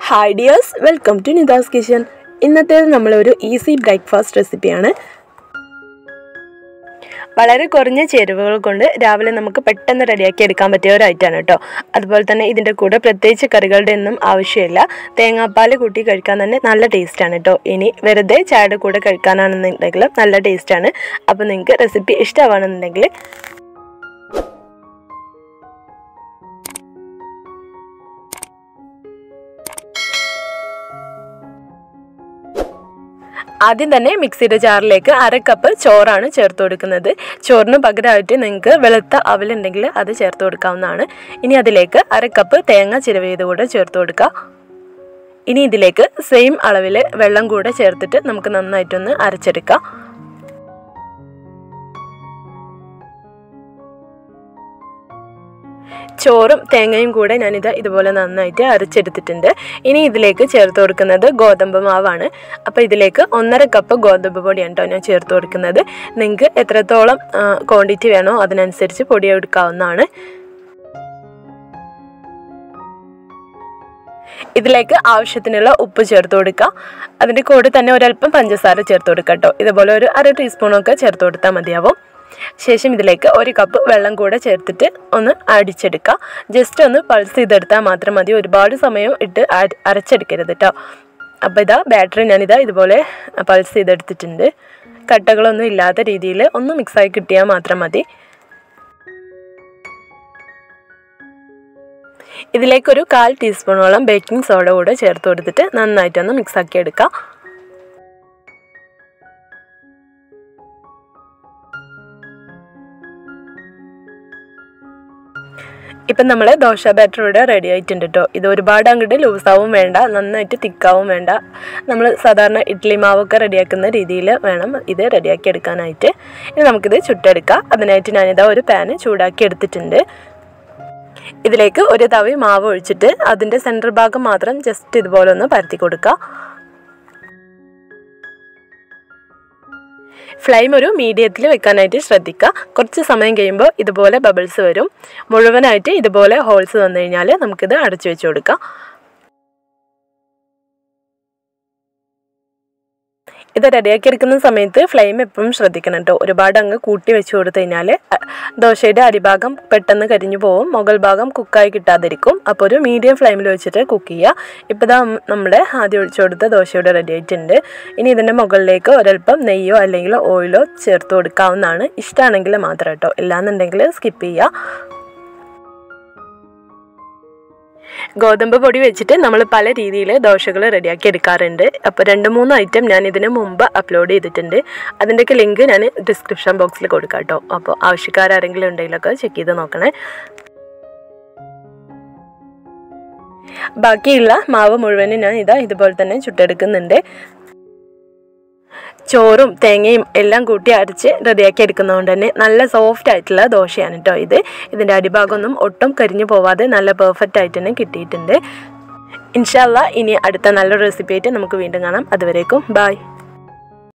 Hi dears welcome to Nita's kitchen ഇന്നത്തേത് നമ്മളൊരു easy breakfast റെസിപ്പിയാണ് വളരെ കുറഞ്ഞ ചേരുവകൾ കൊണ്ട് രാവിലെ നമുക്ക് പെട്ടെന്ന് റെഡിയാക്കി എടുക്കാൻ പറ്റിയ ഒരു ഐറ്റമാണ് കേട്ടോ അതുപോലെ തന്നെ ഇതിന്റെ കൂടെ പ്രത്യേകിച്ച് കറികളുടെ ഒന്നും ആവശ്യമില്ല. തേങ്ങാപ്പാൽ കൂട്ടി കഴിക്കാൻ തന്നെ നല്ല ടേസ്റ്റാണ് കേട്ടോ ഇനി വെറുതെ ചായയുടെ കൂടെ കഴിക്കാനാണെന്നുണ്ടെങ്കിലും നല്ല ടേസ്റ്റാണ് അപ്പോൾ നിങ്ങൾക്ക് റെസിപ്പി ഇഷ്ടമാണെന്നുണ്ടെങ്കിൽ ആദ്യം തന്നെ മിക്സിയുടെ ജാറിലേക്ക് അര കപ്പ് ചോറാണ് ചേർത്ത് കൊടുക്കുന്നത്. ചോറിന് പകരമായിട്ട് നിങ്ങൾക്ക് വെളുത്ത അവലുണ്ടെങ്കിൽ അത് ചേർത്ത് കൊടുക്കാവുന്നതാണ്. ഇനി അതിലേക്ക് അര കപ്പ് തേങ്ങ ചിരവിയത് കൂടെ ചേർത്ത് കൊടുക്കുക ഇനി ഇതിലേക്ക് സെയിം അളവിൽ വെള്ളം കൂടെ ചേർത്തിട്ട് നമുക്ക് നന്നായിട്ടൊന്ന് അരച്ചെടുക്കാം. ചോറും തേങ്ങയും കൂടെ ഞാനിത് ഇതുപോലെ നന്നായിട്ട് അരച്ചെടുത്തിട്ടുണ്ട്. ഇനി ഇതിലേക്ക് ചേർത്ത് കൊടുക്കുന്നത് ഗോതമ്പ് മാവാണ്. അപ്പോൾ ഇതിലേക്ക് ഒന്നര കപ്പ് ഗോതമ്പ് പൊടിയാണ് കേട്ടോ ഞാൻ ചേർത്ത് കൊടുക്കുന്നത്. നിങ്ങൾക്ക് എത്രത്തോളം ക്വാണ്ടിറ്റി വേണോ അതിനനുസരിച്ച് പൊടി എടുക്കാവുന്നതാണ്. ഇതിലേക്ക് ആവശ്യത്തിനുള്ള ഉപ്പ് ചേർത്ത് കൊടുക്കുക അതിന്റെ കൂടെ തന്നെ ഒരല്പം പഞ്ചസാര ചേർത്ത് കൊടുക്കാം കേട്ടോ. ഇതുപോലെ ഒരു അര ടീസ്പൂണൊക്കെ ചേർത്ത് കൊടുത്താൽ മതിയാവും. ശേഷം ഇതിലേക്ക് ഒരു കപ്പ് വെള്ളം കൂടെ ചേർത്തിട്ട് ഒന്ന് അടിച്ചെടുക്കുക ജസ്റ്റ് ഒന്ന് പൾസ് ചെയ്തെടുത്താൽ മാത്രം മതി. ഒരുപാട് സമയം ഇട്ട് അരച്ചെടുക്കരുത് കേട്ടോ അപ്പോൾ ഇതാ ബാറ്ററി ഞാനിതാ ഇതുപോലെ പൾസ് ചെയ്തെടുത്തിട്ടുണ്ട്. കട്ടകളൊന്നും ഇല്ലാത്ത രീതിയിൽ ഒന്ന് മിക്സായി കിട്ടിയാൽ മാത്രം മതി. ഇതിലേക്കൊരു കാൽ ടീസ്പൂണോളം ബേക്കിംഗ് സോഡ കൂടെ ചേർത്ത് കൊടുത്തിട്ട് നന്നായിട്ടൊന്ന് മിക്സാക്കി എടുക്കാം ഇപ്പം നമ്മൾ ദോശ ബാറ്റർ ഇവിടെ റെഡി ആയിട്ടുണ്ട് കേട്ടോ ഇത് ഒരുപാട് അങ്ങോട്ട് ലൂസാവും വേണ്ട നന്നായിട്ട് തിക്കാവും വേണ്ട. നമ്മൾ സാധാരണ ഇഡ്ഡലി മാവൊക്കെ റെഡിയാക്കുന്ന രീതിയിൽ വേണം ഇത് റെഡിയാക്കി എടുക്കാനായിട്ട്. ഇനി നമുക്കിത് ചുട്ടെടുക്കാം. അതിനായിട്ട് ഞാനിതാ ഒരു പാന് ചൂടാക്കി എടുത്തിട്ടുണ്ട്. ഇതിലേക്ക് ഒരു തവി മാവ് ഒഴിച്ചിട്ട് അതിന്റെ സെന്റർ ഭാഗം മാത്രം ജസ്റ്റ് ഇതുപോലെ ഒന്ന് പരത്തി കൊടുക്കുക ഫ്ലെയിം ഒരു മീഡിയത്തിൽ വെക്കാനായിട്ട് ശ്രദ്ധിക്കുക. കുറച്ച് സമയം കഴിയുമ്പോൾ ഇതുപോലെ ബബിൾസ് വരും. മുഴുവനായിട്ട് ഇതുപോലെ ഹോൾസ് വന്നു കഴിഞ്ഞാൽ നമുക്കിത് അടച്ചു വെച്ച് കൊടുക്കാം. ഇത് റെഡിയാക്കി എടുക്കുന്ന സമയത്ത് ഫ്ലെയിം എപ്പോഴും ശ്രദ്ധിക്കണം കേട്ടോ ഒരുപാട് അങ്ങ് കൂട്ടി വെച്ച് കൊടുത്തു കഴിഞ്ഞാൽ ദോശയുടെ അടിഭാഗം പെട്ടെന്ന് കരിഞ്ഞു പോകും മുകൾ ഭാഗം കുക്കായി കിട്ടാതിരിക്കും. അപ്പോൾ ഒരു മീഡിയം ഫ്ലെയിമിൽ വെച്ചിട്ട് കുക്ക് ചെയ്യുക ഇപ്പോൾ ഇതാ നമ്മുടെ ആദ്യം ഒഴിച്ചു കൊടുത്ത ദോശയുടെ റെഡി ആയിട്ടുണ്ട്. ഇനി ഇതിന്റെ മുകളിലേക്ക് ഒരൽപ്പം നെയ്യോ അല്ലെങ്കിൽ ഓയിലോ ചേർത്ത് കൊടുക്കാവുന്നതാണ്. ഇഷ്ടമാണെങ്കിൽ മാത്രം കേട്ടോ ഇല്ലാന്നുണ്ടെങ്കിൽ സ്കിപ്പ് ചെയ്യുക ഗോതമ്പ് പൊടി വെച്ചിട്ട് നമ്മൾ പല രീതിയിൽ ദോശകൾ റെഡിയാക്കി എടുക്കാറുണ്ട്. അപ്പോൾ രണ്ട് മൂന്ന് ഐറ്റം ഞാൻ ഇതിന് മുമ്പ് അപ്ലോഡ് ചെയ്തിട്ടുണ്ട്. അതിന്റെയൊക്കെ ലിങ്ക് ഞാൻ ഡിസ്ക്രിപ്ഷൻ ബോക്സിൽ കൊടുക്കാം കേട്ടോ. അപ്പോൾ ആവശ്യക്കാരെങ്കിലും ഉണ്ടെങ്കിലൊക്കെ ചെക്ക് ചെയ്ത് നോക്കണേ. ബാക്കിയുള്ള മാവ് മുഴുവനും ഞാൻ ഇതാ ഇതുപോലെ തന്നെ ചുട്ടെടുക്കുന്നുണ്ട്. ചോറും തേങ്ങയും എല്ലാം കൂട്ടി അരച്ച് റെഡിയാക്കി എടുക്കുന്നതുകൊണ്ട് തന്നെ നല്ല സോഫ്റ്റ് ആയിട്ടുള്ള ദോശയാണ് കേട്ടോ ഇത്. ഇതിന്റെ അടിഭാഗമൊന്നും ഒട്ടും കരിഞ്ഞു പോവാതെ നല്ല പെർഫെക്റ്റ് ആയിട്ട് തന്നെ കിട്ടിയിട്ടുണ്ട്. ഇൻഷാല്ല ഇനി അടുത്ത നല്ലൊരു റെസിപ്പി ആയിട്ട് നമുക്ക് വീണ്ടും കാണാം. അതുവരേക്കും ബായ്